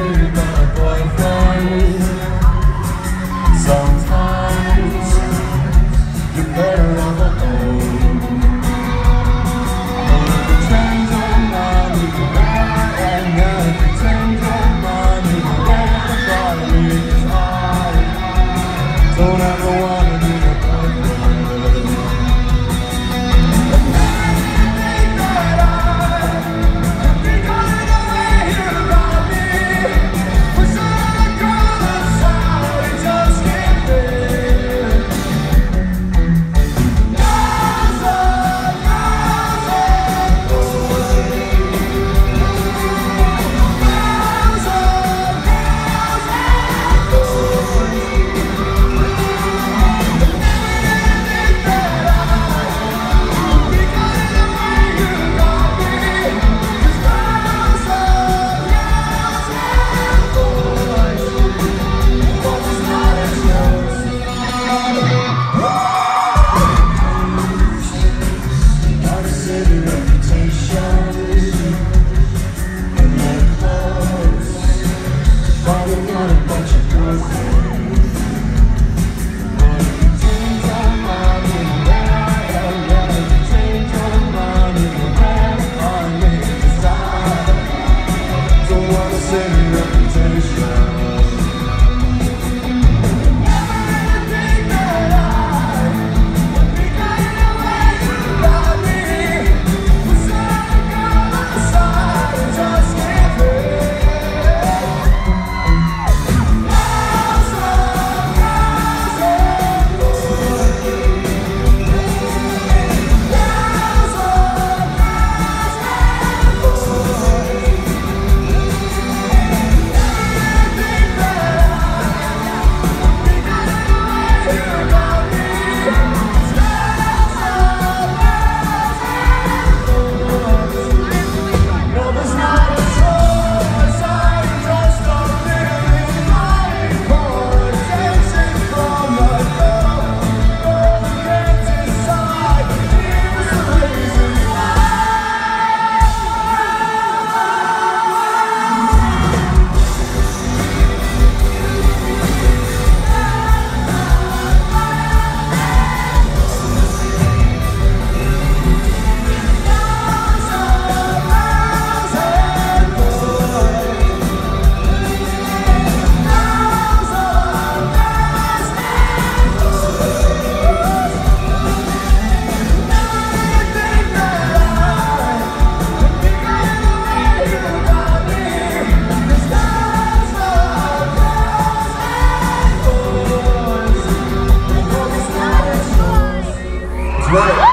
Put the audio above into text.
Everybody sing Right.